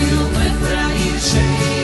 любить, любить раніше.